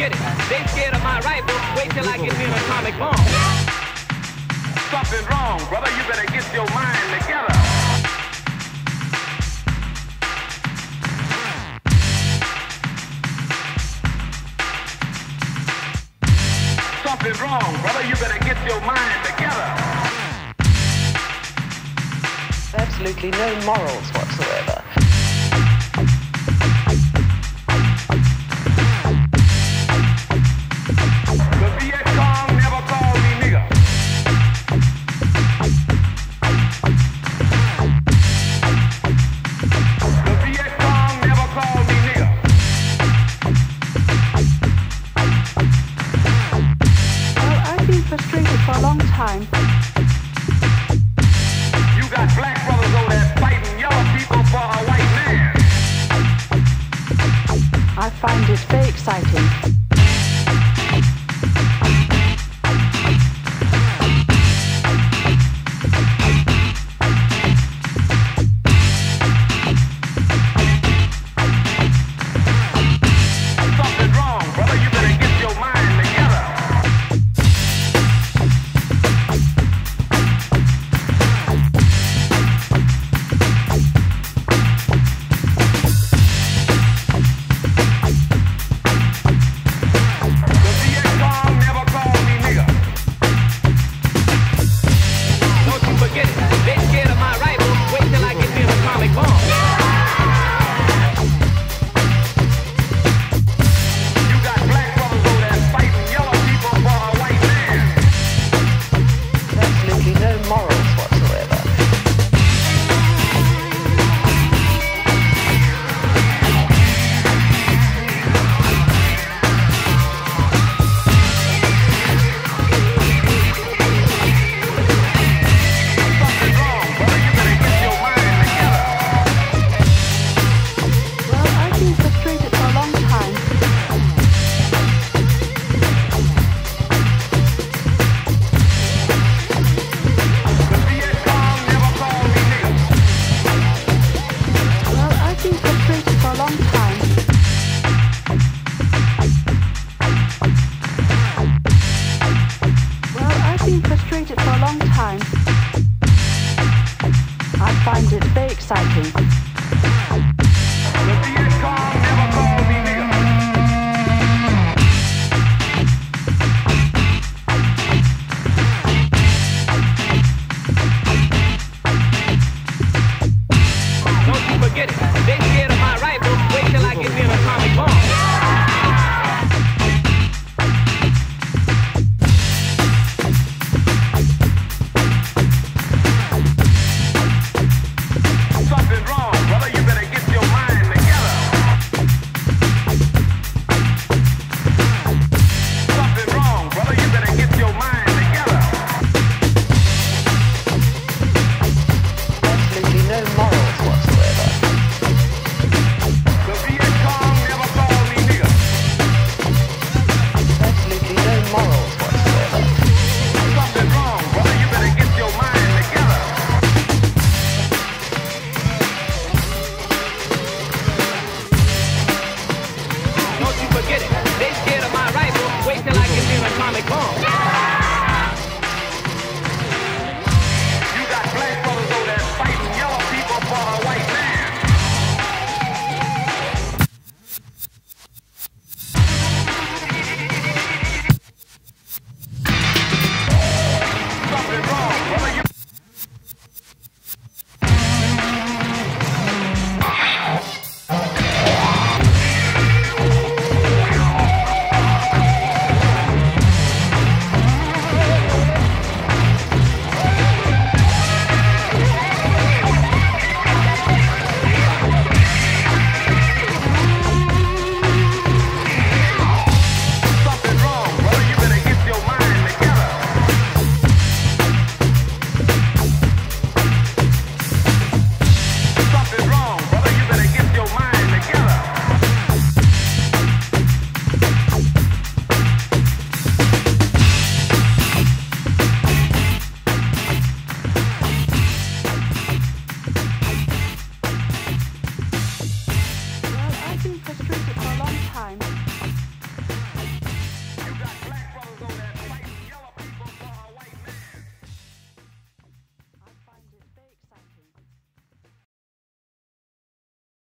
get it. They scared of my rifle. Wait till I get me an atomic bomb. Something wrong, brother. You better get your mind together. Something wrong, brother. You better get your mind together. Absolutely no morals whatsoever. find it very exciting.